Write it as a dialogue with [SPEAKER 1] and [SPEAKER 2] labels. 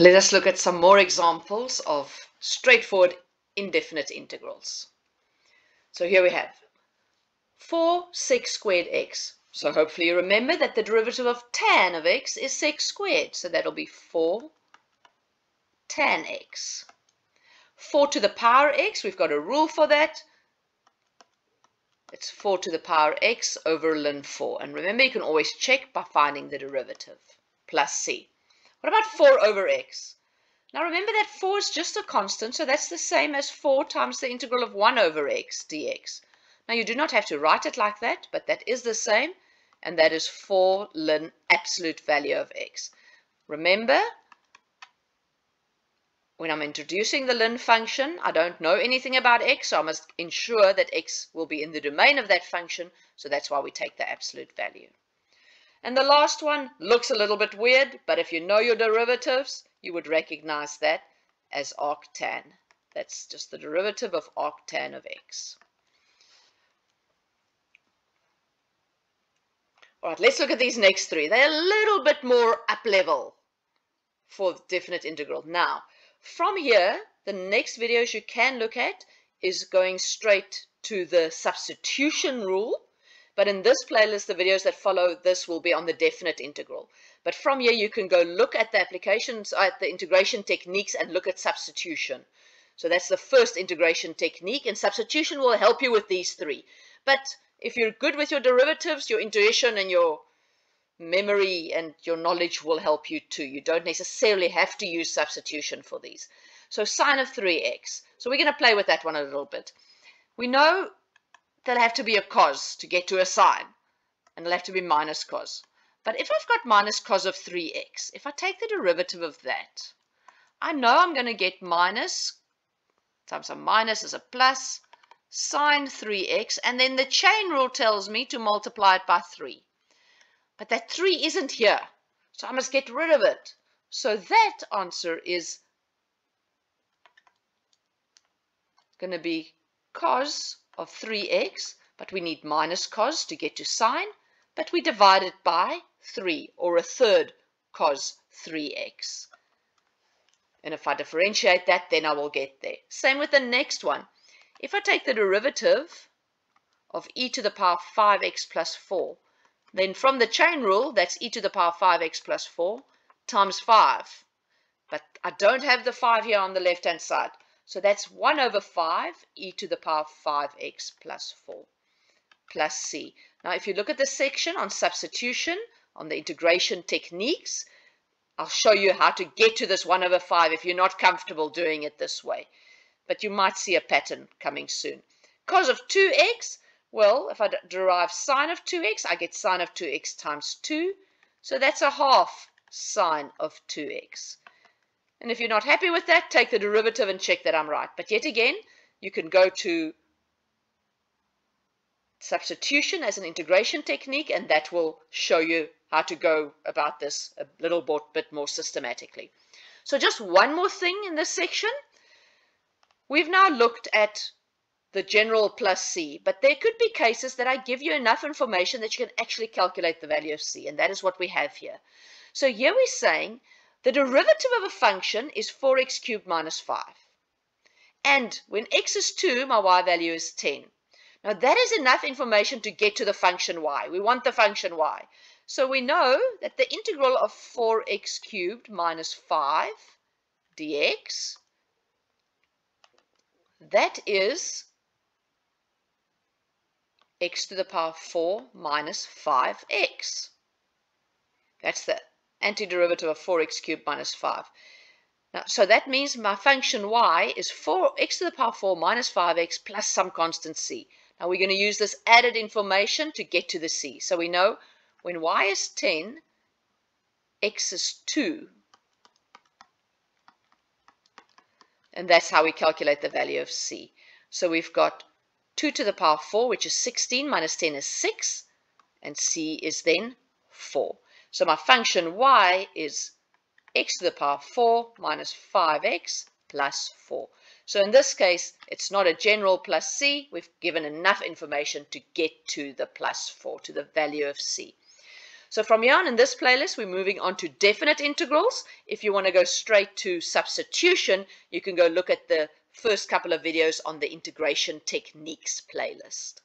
[SPEAKER 1] Let us look at some more examples of straightforward indefinite integrals. So here we have 4 sec squared x. So hopefully you remember that the derivative of tan of x is sec squared. So that'll be 4 tan x. 4 to the power x, we've got a rule for that. It's 4 to the power x over ln 4. And remember, you can always check by finding the derivative, plus c. What about 4 over x? Now remember that 4 is just a constant, so that's the same as 4 times the integral of 1 over x dx. Now you do not have to write it like that, but that is the same, and that is 4 ln absolute value of x. Remember, when I'm introducing the ln function, I don't know anything about x, so I must ensure that x will be in the domain of that function, so that's why we take the absolute value. And the last one looks a little bit weird, but if you know your derivatives, you would recognize that as arctan. That's just the derivative of arctan of x. All right, let's look at these next three. They're a little bit more up level for definite integral. Now, from here, the next videos you can look at is going straight to the substitution rule but in this playlist, the videos that follow this will be on the definite integral. But from here, you can go look at the applications, at uh, the integration techniques and look at substitution. So that's the first integration technique, and substitution will help you with these three. But if you're good with your derivatives, your intuition and your memory and your knowledge will help you too. You don't necessarily have to use substitution for these. So sine of 3x. So we're going to play with that one a little bit. We know there'll have to be a cos to get to a sine. And it'll have to be minus cos. But if I've got minus cos of 3x, if I take the derivative of that, I know I'm going to get minus times a minus is a plus sine 3x, and then the chain rule tells me to multiply it by 3. But that 3 isn't here, so I must get rid of it. So that answer is going to be cos of 3x, but we need minus cos to get to sine, but we divide it by 3, or a third cos 3x. And if I differentiate that, then I will get there. Same with the next one. If I take the derivative of e to the power 5x plus 4, then from the chain rule, that's e to the power 5x plus 4 times 5. But I don't have the 5 here on the left-hand side. So that's 1 over 5 e to the power 5x plus 4 plus c. Now if you look at the section on substitution, on the integration techniques, I'll show you how to get to this 1 over 5 if you're not comfortable doing it this way. But you might see a pattern coming soon. Cos of 2x, well, if I derive sine of 2x, I get sine of 2x times 2. So that's a half sine of 2x. And if you're not happy with that, take the derivative and check that I'm right. But yet again, you can go to substitution as an integration technique, and that will show you how to go about this a little bit more systematically. So just one more thing in this section. We've now looked at the general plus c, but there could be cases that I give you enough information that you can actually calculate the value of c, and that is what we have here. So here we're saying the derivative of a function is 4x cubed minus 5. And when x is 2, my y value is 10. Now that is enough information to get to the function y. We want the function y. So we know that the integral of 4x cubed minus 5 dx, that is x to the power 4 minus 5x. That's the antiderivative of 4x cubed minus 5. Now, so that means my function y is 4x to the power 4 minus 5x plus some constant c. Now we're going to use this added information to get to the c. So we know when y is 10, x is 2. And that's how we calculate the value of c. So we've got 2 to the power 4, which is 16, minus 10 is 6, and c is then 4. So my function y is x to the power 4 minus 5x plus 4. So in this case, it's not a general plus c. We've given enough information to get to the plus 4, to the value of c. So from here on in this playlist, we're moving on to definite integrals. If you want to go straight to substitution, you can go look at the first couple of videos on the integration techniques playlist.